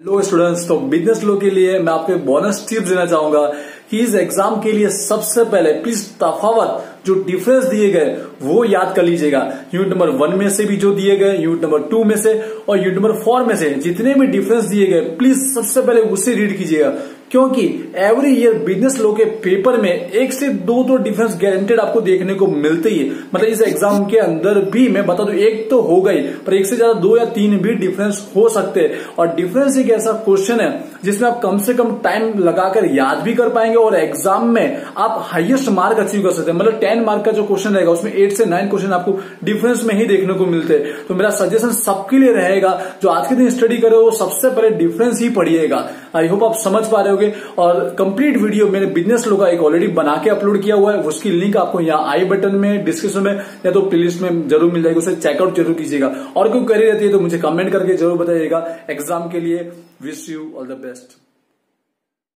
Hello students तो business law के लिए मैं आपको बोनस टिप देना चाहूँगा कि इस एग्ज़ाम के लिए सबसे पहले प्लीज़ तफावत जो डिफरेंस दिए गए, वो याद कर लीजिएगा। यूनिट नंबर वन में से भी जो दिए गए यूनिट नंबर टू में से और यूनिट नंबर फोर में से जितने भी डिफरेंस दिए गए प्लीज़ सबसे पहले उसे रीड कीजिएगा। क्योंकि एवरी ईयर बिज़नेस लो के पेपर में एक से दो तो डिफरेंस गारंटेड आपको देखने को मिलते ही मतलब इस एग्ज़ाम के अंदर भी मैं बता दू, एक तो हो गई, पर एक से ज़्यादा दो या तीन भी डिफरेंस हो सकते हैं। और डिफरेंस एक ऐसा क्वेश्चन है, जिसमें आप कम से कम टाइम लगाकर याद भी कर पाएँगे और एग्ज़ाम में आप हाईएस्ट मार्क अचीव कर सकते हैं। मतलब टेन मार्क का जो क्वेश्चन रहेगा, उसमें एट से नाइन क्वेश्चन आपको डिफरेंस में ही देखने को मिलते हैं। तो मेरा सजेशन सबके लिए रहेगा, जो आज के दिन स्टडी करे वो सबसे पहले डिफरेंस ही पढ़िएगा। आई होप आप समझ पा रहे होगे। और कंप्लीट वीडियो मैंने बिज़नेस लोग का एक ऑलरेडी बना के अपलोड किया हुआ है। उसकी लिंक आपको यहाँ आई बटन में डिस्क्रिप्शन में, या तो प्लेलिस्ट में ज़रूर मिल जाएगी। उसे चेकआउट ज़रूर कीजिएगा। और कोई करी रहती है तो मुझे कमेंट करके ज़रूर बताइएगा। एग्ज़ाम के लिए wish you all the best